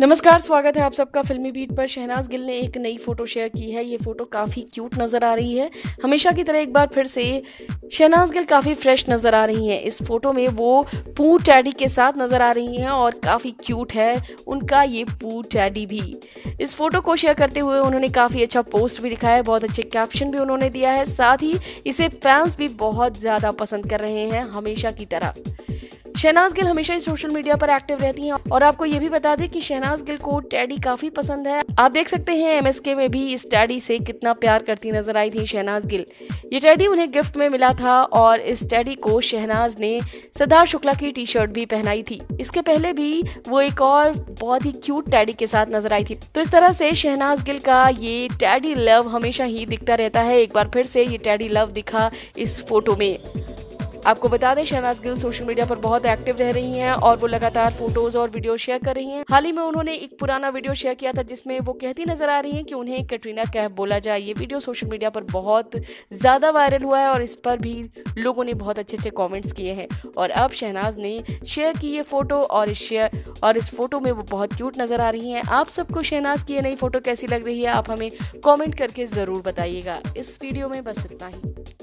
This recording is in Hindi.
नमस्कार, स्वागत है आप सबका फिल्मी बीट पर। शहनाज गिल ने एक नई फ़ोटो शेयर की है। ये फ़ोटो काफ़ी क्यूट नज़र आ रही है। हमेशा की तरह एक बार फिर से शहनाज गिल काफ़ी फ्रेश नज़र आ रही हैं। इस फ़ोटो में वो पू टैडी के साथ नज़र आ रही हैं और काफ़ी क्यूट है उनका ये पू टैडी भी। इस फ़ोटो को शेयर करते हुए उन्होंने काफ़ी अच्छा पोस्ट भी लिखा है, बहुत अच्छे कैप्शन भी उन्होंने दिया है, साथ ही इसे फैंस भी बहुत ज़्यादा पसंद कर रहे हैं हमेशा की तरह। शहनाज गिल हमेशा ही सोशल मीडिया पर एक्टिव रहती हैं और आपको ये भी बता दें कि शहनाज गिल को टैडी काफ़ी पसंद है। आप देख सकते हैं एमएसके में भी इस टैडी से कितना प्यार करती नज़र आई थी शहनाज गिल। ये टैडी उन्हें गिफ्ट में मिला था और इस टैडी को शहनाज ने सिद्धार्थ शुक्ला की टी शर्ट भी पहनाई थी। इसके पहले भी वो एक और बहुत ही क्यूट टैडी के साथ नज़र आई थी। तो इस तरह से शहनाज गिल का ये टैडी लव हमेशा ही दिखता रहता है। एक बार फिर से ये टैडी लव दिखा इस फ़ोटो में। आपको बता दें, शहनाज गिल सोशल मीडिया पर बहुत एक्टिव रह रही हैं और वो लगातार फ़ोटोज़ और वीडियो शेयर कर रही हैं। हाल ही में उन्होंने एक पुराना वीडियो शेयर किया था, जिसमें वो कहती नज़र आ रही हैं कि उन्हें कैटरीना कैफ बोला जाए। ये वीडियो सोशल मीडिया पर बहुत ज़्यादा वायरल हुआ है और इस पर भी लोगों ने बहुत अच्छे अच्छे कॉमेंट्स किए हैं। और अब शहनाज ने शेयर की ये फ़ोटो और इस शेयर और इस फ़ोटो में वो बहुत क्यूट नज़र आ रही हैं। आप सबको शहनाज की ये नई फ़ोटो कैसी लग रही है, आप हमें कॉमेंट करके ज़रूर बताइएगा। इस वीडियो में बस इतना ही।